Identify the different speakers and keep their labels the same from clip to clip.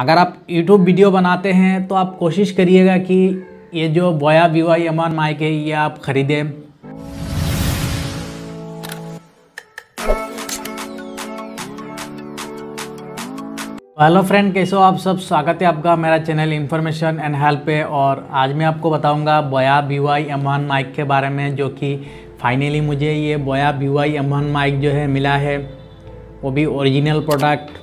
Speaker 1: अगर आप YouTube video बनाते हैं तो आप कोशिश करिएगा कि ये जो बोया वाई एम माइक है, ये आप ख़रीदें। हेलो फ्रेंड, कैसे हो आप सब? स्वागत है आपका मेरा चैनल इन्फॉर्मेशन एंड हेल्प पे। और आज मैं आपको बताऊँगा बोया बी वाई एम माइक के बारे में, जो कि फाइनली मुझे ये बोया बी वाई एम माइक जो है मिला है, वो भी ओरिजिनल प्रोडक्ट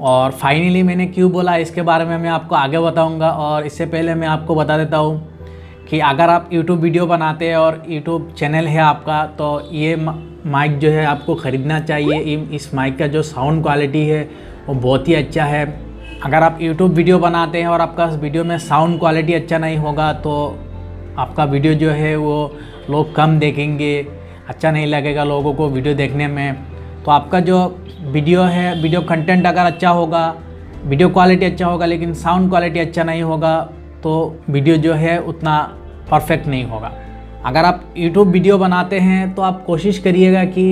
Speaker 1: और फाइनली मैंने क्यों बोला, इसके बारे में मैं आपको आगे बताऊँगा और इससे पहले मैं आपको बता देता हूँ कि अगर आप यूट्यूब वीडियो बनाते हैं और यूट्यूब चैनल है आपका तो ये माइक जो है आपको ख़रीदना चाहिए। इस माइक का जो साउंड क्वालिटी है, वो बहुत ही अच्छा है। अगर आप यूट्यूब वीडियो बनाते हैं और आपका वीडियो में साउंड क्वालिटी अच्छा नहीं होगा तो आपका वीडियो जो है वो लोग कम देखेंगे। अच्छा नहीं लगेगा लोगों को वीडियो देखने में। तो आपका जो वीडियो है वीडियो कंटेंट अगर अच्छा होगा वीडियो क्वालिटी अच्छा होगा, लेकिन साउंड क्वालिटी अच्छा नहीं होगा तो वीडियो जो है उतना परफेक्ट नहीं होगा। अगर आप यूट्यूब वीडियो बनाते हैं तो आप कोशिश करिएगा कि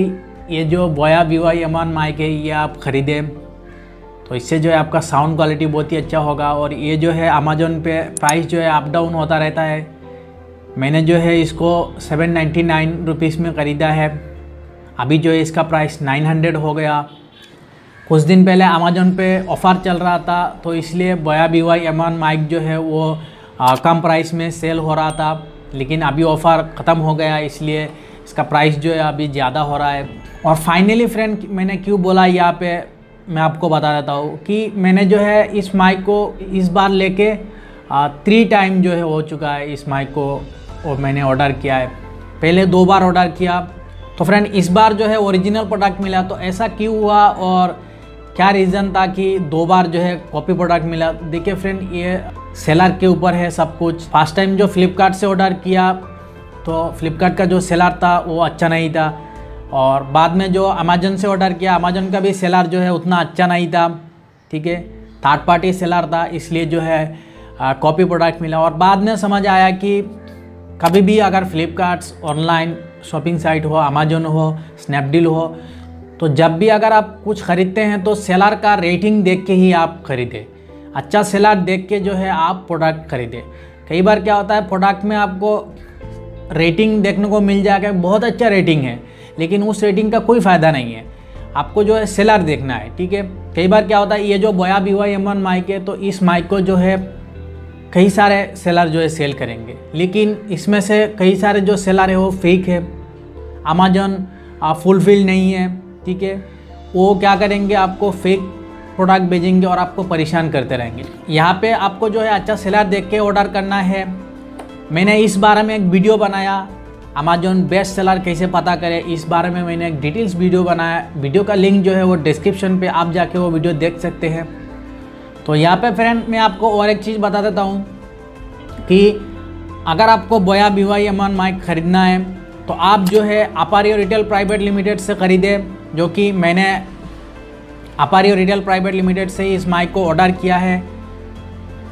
Speaker 1: ये जो बोया वी वाई एमान माइक है, ये आप ख़रीदें। तो इससे जो है आपका साउंड क्वालिटी बहुत ही अच्छा होगा और ये जो है अमेजोन पे प्राइस जो है अप डाउन होता रहता है। मैंने जो है इसको सेवन नाइन्टी नाइन रुपीज़ में ख़रीदा है। अभी जो है इसका प्राइस नाइन हंड्रेड हो गया। कुछ दिन पहले अमेजोन पे ऑफ़र चल रहा था तो इसलिए बोया बी वाई एम माइक जो है वो आ, कम प्राइस में सेल हो रहा था। लेकिन अभी ऑफ़र ख़त्म हो गया इसलिए इसका प्राइस जो है अभी ज़्यादा हो रहा है। और फाइनली फ्रेंड मैंने क्यों बोला यहाँ पे मैं आपको बता देता हूँ कि मैंने जो है इस माइक को इस बार लेके थ्री टाइम जो है हो चुका है इस माइक को और मैंने ऑर्डर किया है। पहले दो बार ऑर्डर किया तो फ्रेंड इस बार जो है ओरिजिनल प्रोडक्ट मिला तो ऐसा क्यों हुआ और क्या रीज़न था कि दो बार जो है कॉपी प्रोडक्ट मिला? देखिए फ्रेंड ये सेलर के ऊपर है सब कुछ। फ़र्स्ट टाइम जो फ्लिपकार्ट से ऑर्डर किया तो फ्लिपकार्ट का जो सेलर था, वो अच्छा नहीं था। और बाद में जो अमेजन से ऑर्डर किया अमेजन का भी सेलर जो है उतना अच्छा नहीं था, ठीक है? थर्ड पार्टी सेलर था, इसलिए जो है कॉपी प्रोडक्ट मिला। और बाद में समझ आया कि कभी भी अगर फ्लिपकार्ट्स ऑनलाइन शॉपिंग साइट हो अमेजोन हो स्नैपडील हो तो जब भी अगर आप कुछ ख़रीदते हैं तो सेलर का रेटिंग देख के ही आप ख़रीदें। अच्छा सेलर देख के जो है आप प्रोडक्ट खरीदें। कई बार क्या होता है प्रोडक्ट में आपको रेटिंग देखने को मिल जाएगा बहुत अच्छा रेटिंग है, लेकिन उस रेटिंग का कोई फ़ायदा नहीं है। आपको जो है सेलर देखना है, ठीक है? कई बार क्या होता है, ये जो बोया बी वाई एम माइक है तो इस माइक को जो है कई सारे सेलर जो है सेल करेंगे। लेकिन इसमें से कई सारे जो सेलर है, वो फेक है। अमेजन फुलफिल नहीं है, ठीक है? वो क्या करेंगे, आपको फेक प्रोडक्ट भेजेंगे और आपको परेशान करते रहेंगे। यहाँ पे आपको जो है अच्छा सेलर देख के ऑर्डर करना है। मैंने इस बारे में एक वीडियो बनाया। अमेजोन बेस्ट सेलर कैसे पता करें, इस बारे में मैंने एक डिटेल्स वीडियो बनाया। वीडियो का लिंक जो है वो डिस्क्रिप्शन पे आप जाके वो वीडियो देख सकते हैं। तो यहाँ पे फ्रेंड मैं आपको और एक चीज़ बता देता हूँ कि अगर आपको बोया बी वाई एम माइक ख़रीदना है तो आप जो है अपारियो रिटेल प्राइवेट लिमिटेड से ख़रीदें, जो कि मैंने अपारियो रिटेल प्राइवेट लिमिटेड से ही इस माइक को ऑर्डर किया है।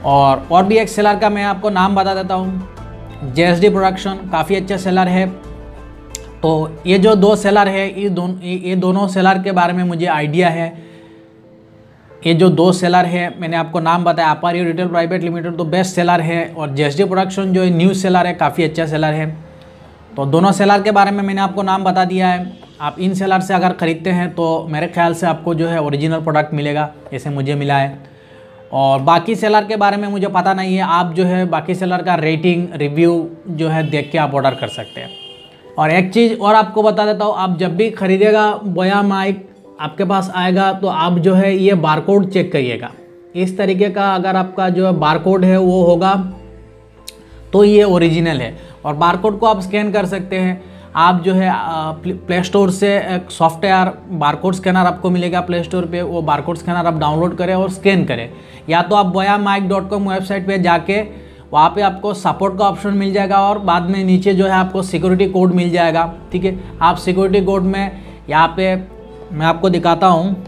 Speaker 1: और और भी एक सेलर का मैं आपको नाम बता देता हूँ जे प्रोडक्शन काफ़ी अच्छा सेलर है। तो ये जो दो सेलर है, ये दोनों ये दोनों सेलर के बारे में मुझे आइडिया है। ये जो दो सेलर है, मैंने आपको नाम बताया अपारियो रिटेल प्राइवेट लिमिटेड तो बेस्ट सेलर है और जे प्रोडक्शन जो है न्यू सेलर है, काफ़ी अच्छा सेलर है। तो दोनों सेलर के बारे में मैंने आपको नाम बता दिया है। आप इन सेलर से अगर ख़रीदते हैं तो मेरे ख्याल से आपको जो है ओरिजिनल प्रोडक्ट मिलेगा जैसे मुझे मिला है। और बाकी सेलर के बारे में मुझे पता नहीं है, आप जो है बाकी सेलर का रेटिंग रिव्यू जो है देख के आप ऑर्डर कर सकते हैं। और एक चीज़ और आपको बता देता हूँ, आप जब भी खरीदेगा बोया माइक आपके पास आएगा तो आप जो है ये बारकोड चेक करिएगा। इस तरीके का अगर आपका जो है बारकोड है, वो होगा तो ये ओरिजिनल है। और बारकोड को आप स्कैन कर सकते हैं। आप जो है प्ले स्टोर से एक सॉफ्टवेयर बारकोड स्कैनर आपको मिलेगा प्ले स्टोर पे। वो बारकोड स्कैनर आप डाउनलोड करें और स्कैन करें। या तो आप बोया माइक डॉट कॉम वेबसाइट पर जाके वहाँ पे आपको सपोर्ट का ऑप्शन मिल जाएगा और बाद में नीचे जो है आपको सिक्योरिटी कोड मिल जाएगा। ठीक है? आप सिक्योरिटी कोड में यहाँ पे मैं आपको दिखाता हूँ।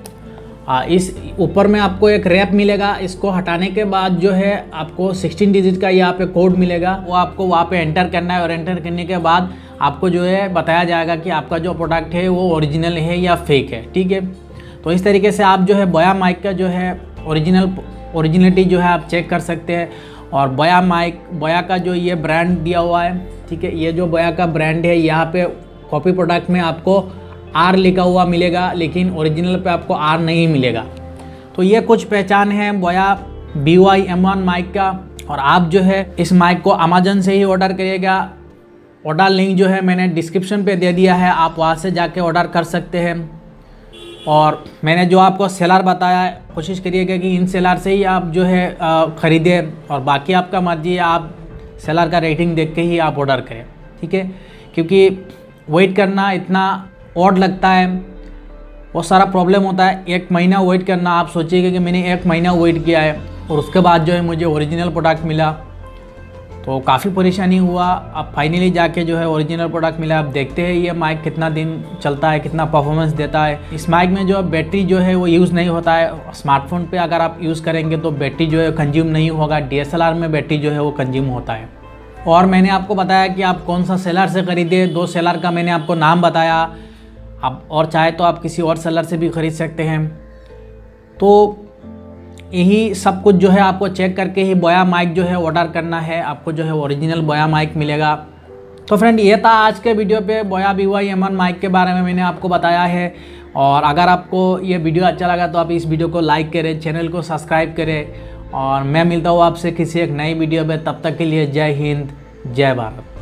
Speaker 1: इस ऊपर में आपको एक रैप मिलेगा। इसको हटाने के बाद जो है आपको 16 डिजिट का यहाँ पे कोड मिलेगा। वो आपको वहाँ पे एंटर करना है और एंटर करने के बाद आपको जो है बताया जाएगा कि आपका जो प्रोडक्ट है वो ओरिजिनल है या फेक है। ठीक है? तो इस तरीके से आप जो है बोया माइक का जो है ओरिजिनल, ओरिजिनलिटी जो है आप चेक कर सकते हैं। और बोया माइक, बोया का जो ये ब्रांड दिया हुआ है, ठीक है? ये जो बोया का ब्रांड है, यहाँ पे कॉपी प्रोडक्ट में आपको आर लिखा हुआ मिलेगा, लेकिन ओरिजिनल पे आपको आर नहीं मिलेगा। तो ये कुछ पहचान है Boya B Y M one mic का, और आप जो है इस माइक को अमेजन से ही ऑर्डर करिएगा। ऑर्डर लिंक जो है मैंने डिस्क्रिप्शन पे दे दिया है, आप वहाँ से जाके ऑर्डर कर सकते हैं। और मैंने जो आपको सेलर बताया कोशिश करिएगा कि इन सेलर से ही आप जो है ख़रीदें, और बाकी आपका मर्ज़ी है, आप सेलर का रेटिंग देख के ही आप ऑर्डर करें, ठीक है? क्योंकि वेट करना इतना ऑड लगता है। बहुत सारा प्रॉब्लम होता है। एक महीना वेट करना, आप सोचिएगा कि मैंने एक महीना वेट किया है और उसके बाद जो है मुझे ओरिजिनल प्रोडक्ट मिला। तो काफ़ी परेशानी हुआ। अब फाइनली जाके जो है ओरिजिनल प्रोडक्ट मिला। अब देखते हैं ये माइक कितना दिन चलता है, कितना परफॉर्मेंस देता है। इस माइक में जो बैटरी जो है वो यूज़ नहीं होता है। स्मार्टफ़ोन पे अगर आप यूज़ करेंगे तो बैटरी जो है कंज्यूम नहीं होगा। डीएसएलआर में बैटरी जो है वो कंज्यूम होता है। और मैंने आपको बताया कि आप कौन सा सेलर से ख़रीदे। दो सेलर का मैंने आपको नाम बताया। आप और चाहे तो आप किसी और सेलर से भी ख़रीद सकते हैं। तो यही सब कुछ जो है आपको चेक करके ही बोया माइक जो है ऑर्डर करना है। आपको जो है ओरिजिनल बोया माइक मिलेगा। तो फ्रेंड ये था आज के वीडियो पे बोया बी वाई एम माइक के बारे में मैंने आपको बताया है। और अगर आपको ये वीडियो अच्छा लगा तो आप इस वीडियो को लाइक करें चैनल को सब्सक्राइब करें। और मैं मिलता हूँ आपसे किसी एक नई वीडियो में। तब तक के लिए जय हिंद, जय भारत।